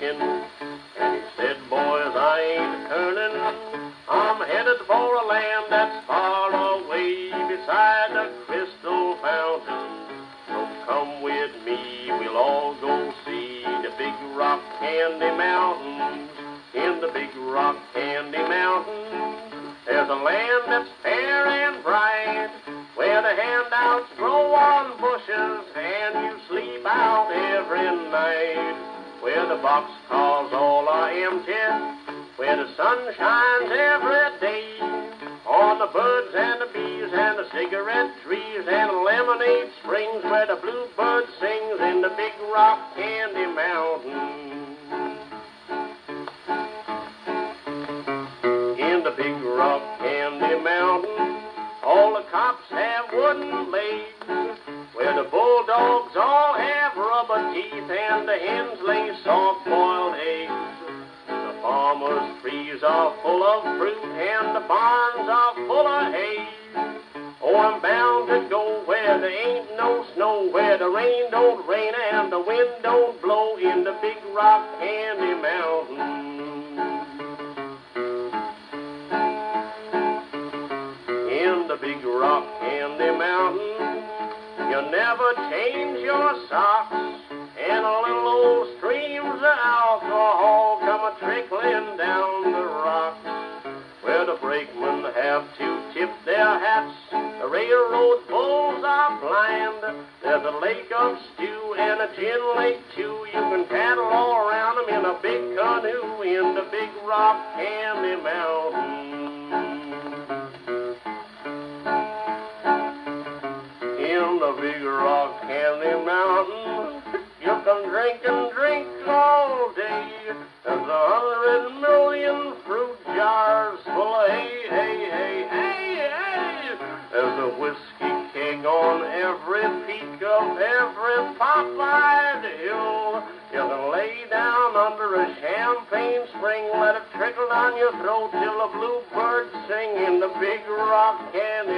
And he said, boys, I ain't turning. I'm headed for a land that's far away beside the crystal fountain. So come with me, we'll all go see the big rock candy mountains. In the big rock candy mountains, there's a land that's fair and bright, where the handouts grow The boxcars all are empty, where the sun shines every day. On the birds and the bees and the cigarette trees and the lemonade springs where the bluebird sings in the big rock candy mountain. In the big rock candy mountain, all the cops have wooden legs. Where the bulldogs all teeth and the hens lay soft boiled eggs. The farmers' trees are full of fruit and the barns are full of hay. Oh, I'm bound to go where there ain't no snow, where the rain don't rain and the wind don't blow in the big rock candy mountain. In the big rock candy mountain, you never change your socks, to tip their hats, the railroad bulls are blind. There's a lake of stew and a gin lake too. You can paddle all around them in a big canoe in the big rock candy mountain. In the big rock candy mountain, you can drink and drink all day. There's a hundred million There's a whiskey king on every peak of every pop-eyed hill. You can lay down under a champagne spring, let it trickle down your throat till the bluebirds sing in the big rock mountain.